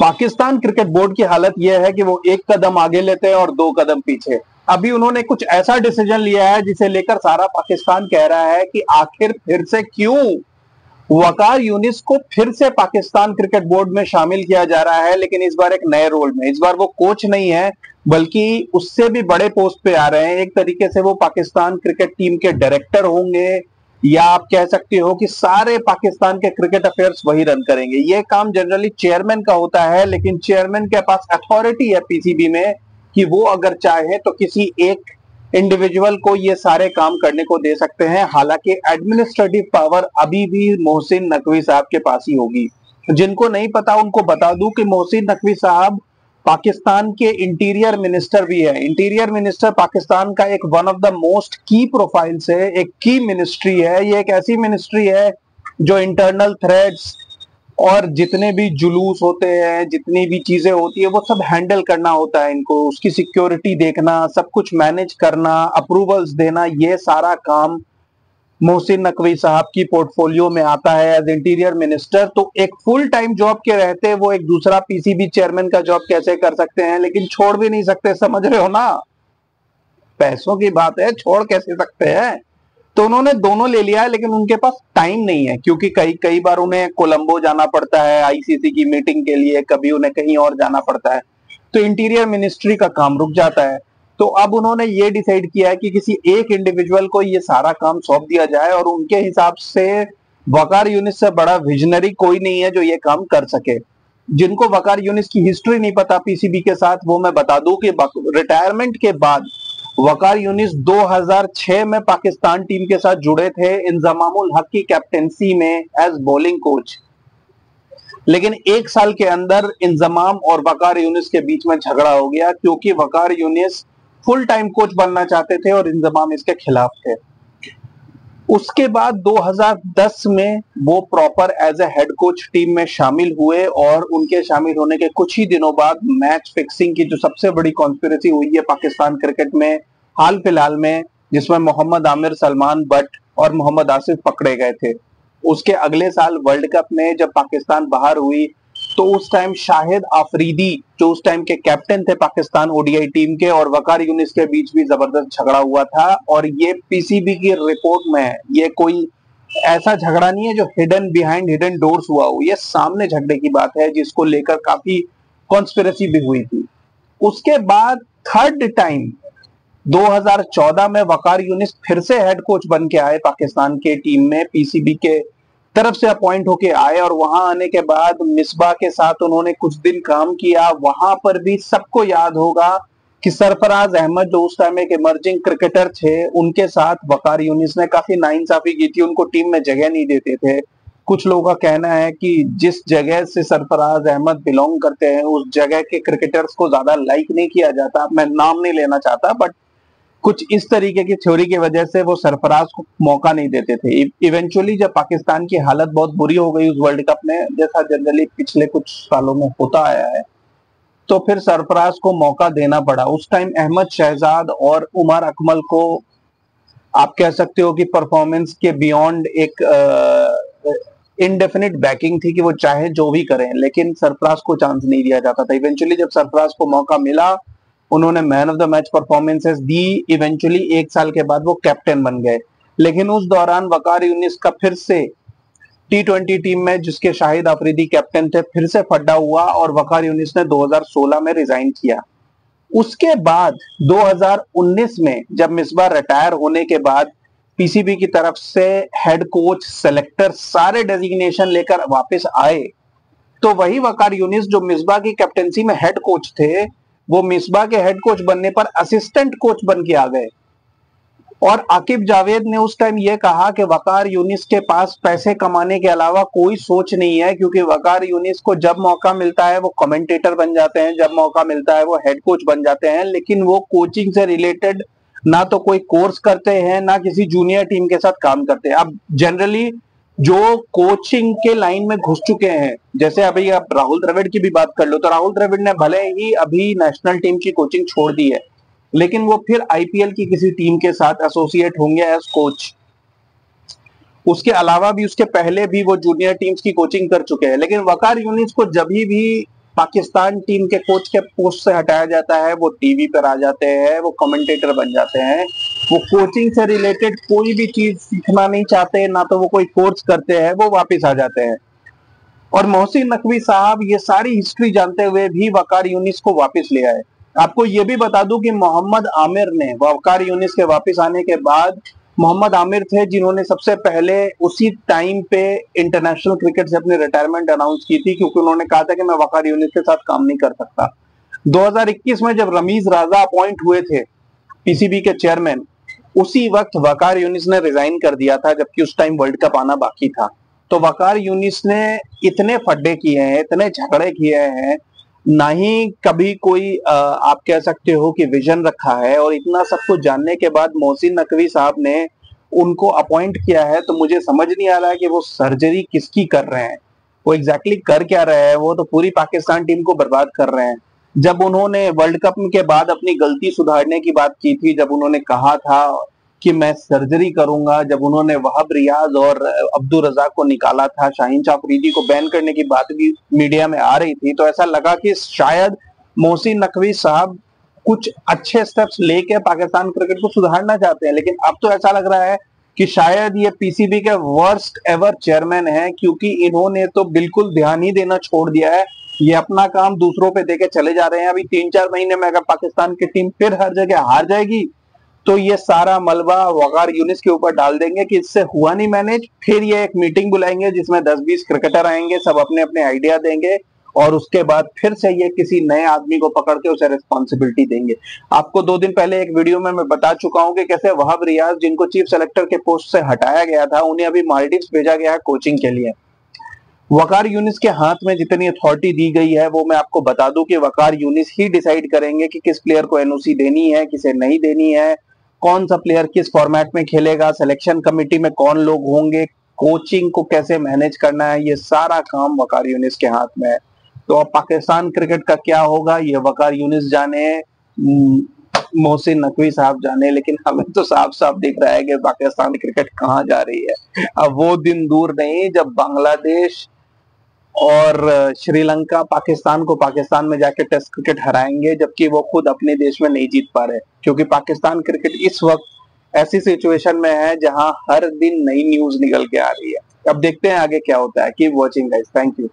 Pakistan cricket board की हालत यह है कि वो एक कदम आगे लेते हैं और दो कदम पीछे। अभी उन्होंने कुछ ऐसा डिसीज़न लिया है जिसे लेकर सारा पाकिस्तान कह रहा है कि आखिर फिर से क्यों वकार यूनिस को फिर से पाकिस्तान क्रिकेट बोर्ड में शामिल किया जा रहा है, लेकिन इस बार एक नए रोल में। इस बार वो कोच नहीं है, बल्कि उससे भी बड़े पोस्ट पे आ रहे हैं। एक तरीके से वो पाकिस्तान क्रिकेट टीम के डायरेक्टर होंगे या आप कह सकते हो कि सारे पाकिस्तान के क्रिकेट अफेयर्स वही रन करेंगे। ये काम जनरली चेयरमैन का होता है, लेकिन चेयरमैन के पास अथॉरिटी है पीसीबी में कि वो अगर चाहे तो किसी एक इंडिविजुअल को ये सारे काम करने को दे सकते हैं। हालाँकि एडमिनिस्ट्रेटिव पावर अभी भी मोहसिन नकवी साहब के पास ही होगी। जिनको नहीं पता उनको बता दूँ कि मोहसिन नकवी साहब पाकिस्तान के इंटीरियर मिनिस्टर भी है। इंटीरियर मिनिस्टर पाकिस्तान का एक one of the most key profile से एक की मिनिस्ट्री है। ये एक ऐसी मिनिस्ट्री है जो इंटरनल थ्रेड्स और जितने भी जुलूस होते हैं, जितनी भी चीज़ें होती है, वो सब हैंडल करना होता है इनको। उसकी सिक्योरिटी देखना, सब कुछ मैनेज करना अप्रूवल्स देना, ये सारा काम मोहसिन नकवी साहब की पोर्टफोलियो में आता है एज इंटीरियर मिनिस्टर तो एक फुल टाइम जॉब के रहते वो एक दूसरा पीसीबी चेयरमैन का जॉब कैसे कर सकते हैं, लेकिन छोड़ भी नहीं सकते, समझ रहे हो ना? पैसों की बात है, छोड़ कैसे सकते हैं? तो उन्होंने दोनों ले लिया है, लेकिन उनके पास टाइम नहीं है, क्योंकि कई कई बार उन्हें कोलंबो जाना पड़ता है आईसीसी की मीटिंग के लिए कभी उन्हें कहीं और जाना पड़ता है। तो इंटीरियर मिनिस्ट्री का काम रुक जाता है। तो अब उन्होंने ये डिसाइड किया है कि किसी एक इंडिविजुअल को ये सारा काम सौंप दिया जाए और उनके हिसाब से वकार यूनिट से बड़ा विजनरी कोई नहीं है जो ये काम कर सके। जिनको वकार यूनिट की हिस्ट्री नहीं पता पीसीबी के साथ, वो मैं बता दूँ कि रिटायरमेंट के बाद वकार यूनिस 2006 में पाकिस्तान टीम के साथ जुड़े थे इंजमामुल हक की कैप्टेंसी में एज बॉलिंग कोच लेकिन एक साल के अंदर इंजमाम और वकार यूनिस के बीच में झगड़ा हो गया, क्योंकि Waqar Younis full time coach बनना चाहते थे और इंजमाम इसके खिलाफ थे। उसके बाद 2010 में वो proper as a head coach team में शामिल हुए और उनके शामिल होने के कुछ ही दिनों बाद मैच फिक्सिंग की जो सबसे बड़ी कॉन्स्पिरसी हुई है पाकिस्तान क्रिकेट में, हाल फ़िलहाल में, जिसमें मोहम्मद आमिर, सलमान बट और मोहम्मद आसिफ पकड़े गए थे। उसके अगले साल वर्ल्ड कप में जब पाकिस्तान बाहर हुई तो उस टाइम शाहिद आफरीदी, जो उस टाइम के कैप्टन थे पाकिस्तान ओडीआई टीम के और वकार यूनिस के बीच भी ज़बरदस्त झगड़ा हुआ था और ये पीसीबी की रिपोर्ट में ये कोई ऐसा झगड़ा नहीं है जो हिडन बिहाइंड हिडन डोर्स हुआ हो, ये सामने झगड़े की बात है जिसको लेकर काफ़ी कॉन्स्पिरसी भी हुई थी। उसके बाद थर्ड टाइम 2014 में वकार यूनिस फिर से हेड कोच बन के आए पाकिस्तान के टीम में पीसीबी के तरफ़ से अपॉइंट होके आए और वहाँ आने के बाद मिसबा के साथ उन्होंने कुछ दिन काम किया। वहाँ पर भी सबको याद होगा कि सरफराज अहमद जो उस टाइम एक इमर्जिंग क्रिकेटर थे, उनके साथ वकार यूनिस ने काफ़ी नाइंसाफी की थी। उनको टीम में जगह नहीं देते थे। कुछ लोगों का कहना है कि जिस जगह से सरफराज अहमद बिलोंग करते हैं, उस जगह के क्रिकेटर्स को ज़्यादा लाइक नहीं किया जाता। मैं नाम नहीं लेना चाहता बट कुछ इस तरीके की थ्योरी की वजह से वो सरफराज को मौका नहीं देते थे। इवेंचुअली जब पाकिस्तान की हालत बहुत बुरी हो गई उस वर्ल्ड कप में, जैसा जनरली पिछले कुछ सालों में होता आया है तो फिर सरफराज को मौका देना पड़ा। उस टाइम अहमद शहजाद और उमर अकमल को आप कह सकते हो कि परफॉर्मेंस के बियॉन्ड एक इनडेफिनिट बैकिंग थी कि वो चाहे जो भी करें, लेकिन सरफराज को चांस नहीं दिया जाता था। इवेंचुअली जब सरफराज को मौका मिला उन्होंने man of the match performances the eventually एक साल के बाद वो कैप्टन बन गए। लेकिन उस दौरान वकार यूनिस का फिर से टी ट्वेंटी टीम में, जिसके शाहिद अफरीदी कैप्टन थे, फिर से फड्डा हुआ और वकार यूनिस ने 2016 में रिजाइन किया। उसके बाद 2019 में, जब मिसबा रिटायर होने के बाद पीसीबी की तरफ़ से हेड कोच सेलेक्टर सारे डेजिग्नेशन लेकर वापस आए तो वही वकार यूनिस जो मिसबा की कैप्टनसी में हेड कोच थे वो मिसबा के हेड कोच बनने पर असिस्टेंट कोच बन के आ गए। और आकिब जावेद ने उस टाइम ये कहा कि वकार यूनिस के पास पैसे कमाने के अलावा कोई सोच नहीं है, क्योंकि वकार यूनिस को जब मौका मिलता है, वो कमेंटेटर बन जाते हैं, जब मौका मिलता है, वो हेड कोच बन जाते हैं, लेकिन वो कोचिंग से रिलेटेड ना तो कोई कोर्स करते हैं, ना किसी जूनियर टीम के साथ काम करते हैं। अब जनरली जो कोचिंग के लाइन में घुस चुके हैं, जैसे अभी आप राहुल द्रविड़ की भी बात कर लो तो राहुल द्रविड़ ने भले ही अभी नेशनल टीम की कोचिंग छोड़ दी है, लेकिन वो फिर आईपीएल की किसी टीम के साथ एसोसिएट होंगे एज कोच उसके अलावा भी, उसके पहले भी वो जूनियर टीम्स की कोचिंग कर चुके हैं, लेकिन वकार यूनिस को जब भी पाकिस्तान टीम के कोच के पोस्ट से हटाया जाता है, वो टीवी पर आ जाते हैं, वो कमेंटेटर बन जाते हैं वो कोचिंग से रिलेटेड कोई भी चीज़ सीखना नहीं चाहते, ना तो वो कोई कोर्स करते हैं, वो वापस आ जाते हैं। और मोहसिन नकवी साहब ये सारी हिस्ट्री जानते हुए भी वकार यूनिस को वापस ले आए। आपको ये भी बता दूँ कि मोहम्मद आमिर ने वकार यूनिस के वापस आने के बाद मोहम्मद आमिर थे जिन्होंने सबसे पहले उसी टाइम पे इंटरनेशनल क्रिकेट से अपनी रिटायरमेंट अनाउंस की थी, क्योंकि उन्होंने कहा था कि मैं वकार यूनिस के साथ काम नहीं कर सकता। 2021 में जब रमीज राजा अपॉइंट हुए थे पीसीबी के चेयरमैन उसी वक्त वकार यूनिस ने रिजाइन कर दिया था जबकि उस टाइम वर्ल्ड कप आना बाकी था। तो वकार यूनिस ने इतने फड्डे किए हैं इतने झगड़े किए हैं ना ही कभी कोई आ, आप कह सकते हो कि विजन रखा है और इतना सब कुछ जानने के बाद मोहसिन नकवी साहब ने उनको अपॉइंट किया है तो मुझे समझ नहीं आ रहा है कि वो सर्जरी किसकी कर रहे हैं। वो एग्जैक्टली exactly कर क्या रहे हैं? वो तो पूरी पाकिस्तान टीम को बर्बाद कर रहे हैं। जब उन्होंने वर्ल्ड कप के बाद अपनी गलती सुधारने की बात की थी, जब उन्होंने कहा था कि मैं सर्जरी करूँगा, जब उन्होंने वहाब रियाज और अब्दुल रजाक को निकाला था, शाहीन चाफरीदी को बैन करने की बात भी मीडिया में आ रही थी तो ऐसा लगा कि शायद मोहसिन नकवी साहब कुछ अच्छे स्टेप्स लेके पाकिस्तान क्रिकेट को सुधारना चाहते हैं। लेकिन अब तो ऐसा लग रहा है कि शायद ये पीसीबी के वर्स्ट एवर चेयरमैन है, क्योंकि इन्होंने तो बिल्कुल ध्यान ही देना छोड़ दिया है। ये अपना काम दूसरों पे देके चले जा रहे हैं। अभी तीन चार महीने में अगर पाकिस्तान की टीम फिर हर जगह हार जाएगी तो ये सारा मलबा वगार यूनिस के ऊपर डाल देंगे कि इससे हुआ नहीं मैनेज। फिर ये एक मीटिंग बुलाएँगे जिसमें 10-20 क्रिकेटर आएँगे, सब अपने अपने आइडिया देंगे और उसके बाद फिर से ये किसी नए आदमी को पकड़ के उसे रिस्पॉन्सिबिलिटी देंगे। आपको दो दिन पहले एक वीडियो में मैं बता चुका हूँ कि कैसे वहाब रियाज, जिनको चीफ सेलेक्टर के पोस्ट से हटाया गया था, उन्हें अभी मालदीव भेजा गया है कोचिंग के लिए। वकार यूनिस के हाथ में जितनी अथॉरिटी दी गई है, वो मैं आपको बता दूँ कि वकार यूनिस ही डिसाइड करेंगे कि किस प्लेयर को एनओसी देनी है, किसे नहीं देनी है, कौन सा प्लेयर किस फॉर्मेट में खेलेगा सिलेक्शन कमेटी में कौन लोग होंगे कोचिंग को कैसे मैनेज करना है, ये सारा काम वकार यूनिस के हाथ में है। तो अब पाकिस्तान क्रिकेट का क्या होगा, ये वकार यूनिस जाने मोहसिन नकवी साहब जाने, लेकिन हमें तो साफ़ साफ़ दिख रहा है कि पाकिस्तान क्रिकेट कहाँ जा रही है। अब वो दिन दूर नहीं, जब बांग्लादेश और श्रीलंका पाकिस्तान को पाकिस्तान में जाके टेस्ट क्रिकेट हराएँगे, जबकि वो खुद अपने देश में नहीं जीत पा रहे। क्योंकि पाकिस्तान क्रिकेट इस वक्त ऐसी सिचुएशन में है, जहाँ हर दिन नई न्यूज़ निकल के आ रही है। अब देखते हैं आगे क्या होता है। Keep watching guys thank you